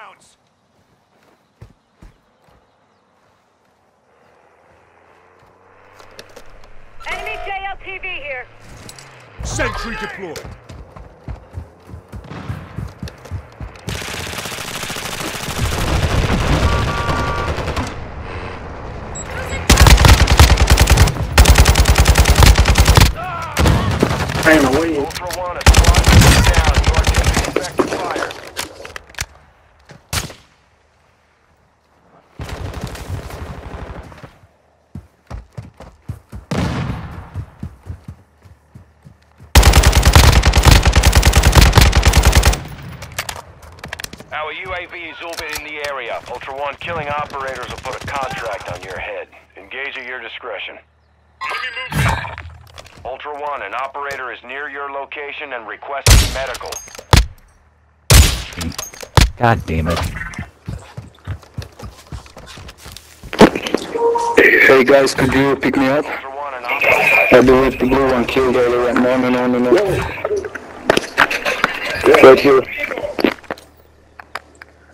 rounds. Enemy JLTV here. Sentry deployed. Ain't no way. Ultra One, a squad is down. You are taking effective fire. Our UAV is orbiting the area. Ultra One, killing operators will put a contract on your head. Engage at your discretion. Ultra One, an operator is near your location and requesting medical. God damn it. Hey guys, could you pick me up? Ultra One, an operator I believe the blue one killed earlier. No, no, no, no, no. Right here.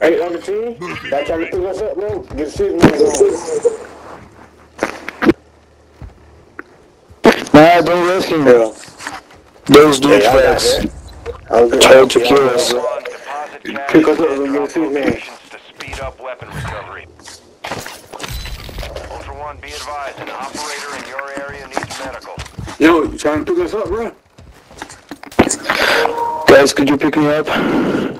Hey, on the team, that trying to pick us up, bro. Get shit man. Nah, don't rush him. Those dudes Hey, fast. that. I was gonna- Tried to kill us. got One, deposit cash Pick us up drop get man. to speed up weapon recovery. Ultra One, be advised, an operator in your area needs medical. Yo, you trying to pick us up, bro? Guys, could you pick me up?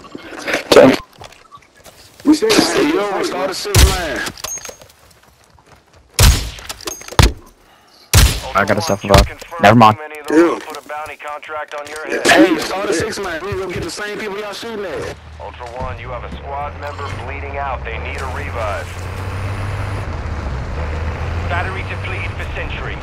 Thank you. We said Hey, yo, start a six man. I got a One, stuff kill about- Never mind. Too many of those will put a bounty contract on your head. Hey, start a six man. We gonna get the same people y'all shooting at. Ultra One, you have a squad member bleeding out. They need a revive. Battery depleted for Sentry.